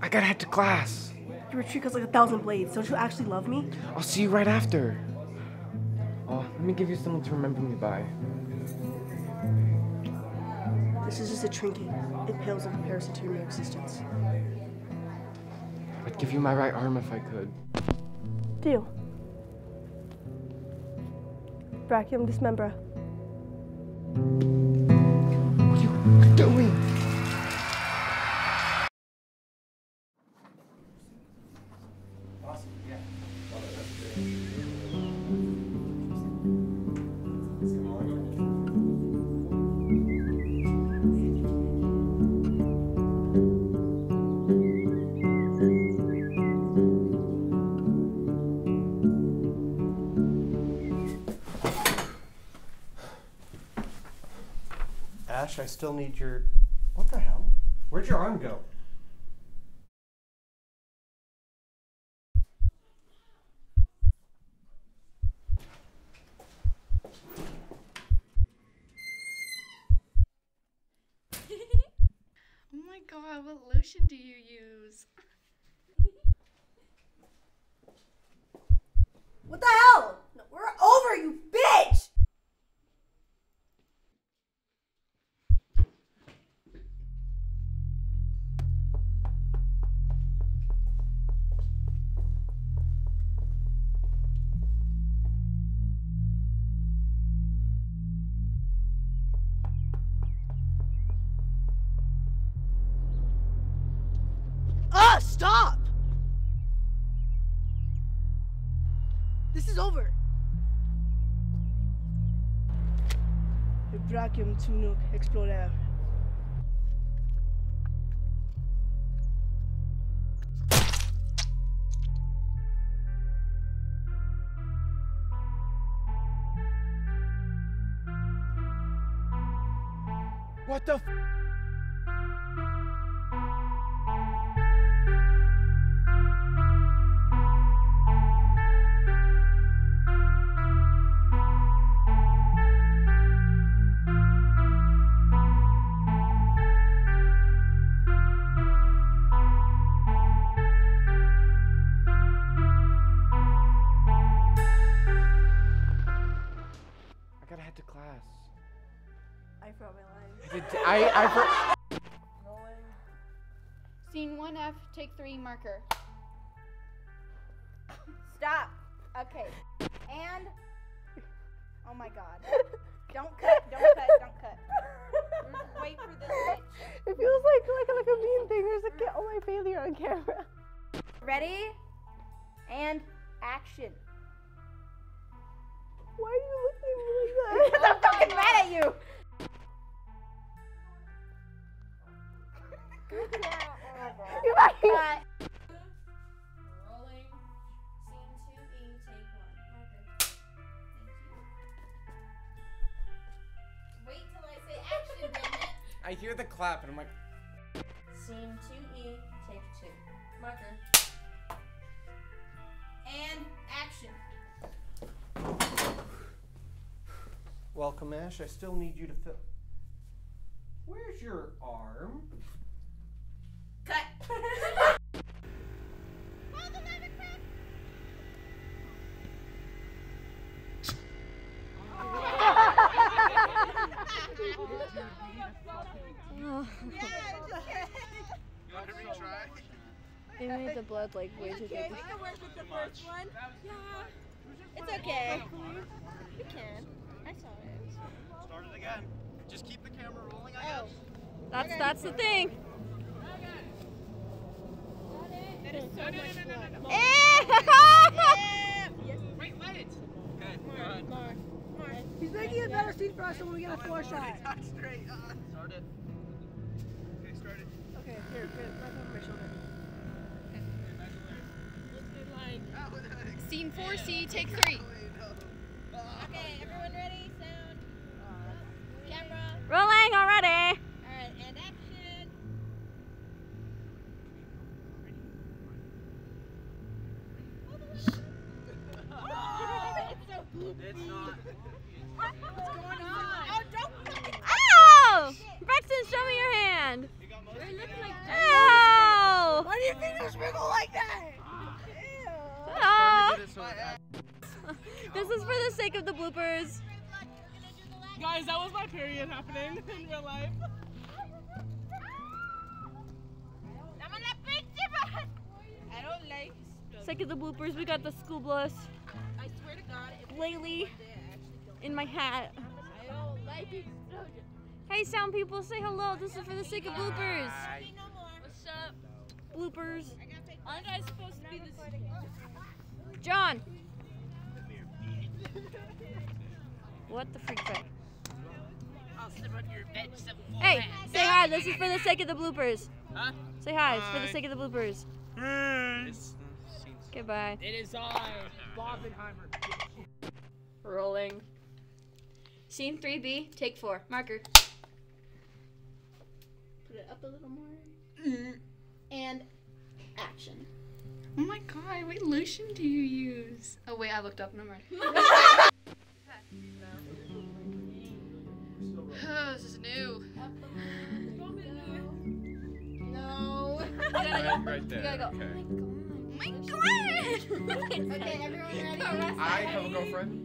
I gotta head to class. Your retreat goes like a thousand blades. Don't you actually love me? I'll see you right after. Oh, let me give you something to remember me by. This is just a trinket. It pales in comparison to your mere existence. I'd give you my right arm if I could. Deal. Brachium dismembra. Ash, I still need your. What the hell? Where'd your arm go? oh my god, what lotion do you use? What the hell? No, we're over, you bitch! This is over. Brachium tunuk explorer. What the line. I, I, for- Scene 1F, take 3, marker. Stop. Okay. And. Oh my god. Don't cut, don't cut, don't cut. Wait for this bitch. It feels like like like a mean thing. There's a ca- oh my failure on camera. Ready? And action. I hear the clap and I'm like, Scene 2E, take two. Marker. And action. Welcome, Ash. I still need you to fill. Where's your arm? They made the blood like way too thick. It's okay. You can. I saw it. Start it again. Just keep the camera rolling, I guess. Oh. That's that's the thing. Wait, let it. Okay, go ahead. He's making a better scene for us when we get a four shot. Not straight. Uh, start it. Okay, start it. Okay, here, good. Right over my shoulder. Scene 4C, take 3. Okay, everyone ready? Sound. Camera. Rolling already. Alright, and action. It's not. What's? Oh, don't fucking Oh, Ow! Braxton, show me your hand. Ow! Why do you think there's wiggle like that? Ah. Aw. This is for the sake of the bloopers. Guys, that was my period happening in real life. I. Sake of the bloopers, we got the school bus. I swear to God, if Lately, in my hat. I don't like explosion. Hey, sound people, say hello. This is for the sake of bloopers. No. What's up? Bloopers. Aren't I supposed to be this? John. What the freak fuck? I'll on your bed Hey, say hi. This is for the sake of the bloopers. Huh? Say hi. It's for the sake of the bloopers. This Goodbye. It is I, Bobenheimer. Rolling. Scene 3B, take four. Marker. Put it up a little more. Mm. And action. Oh my god, what lotion do you use? Oh wait, I looked up, never mind. oh, this is new. No. Right, right there. gotta go. Okay. Oh my god! Oh okay, everyone ready? I have a girlfriend.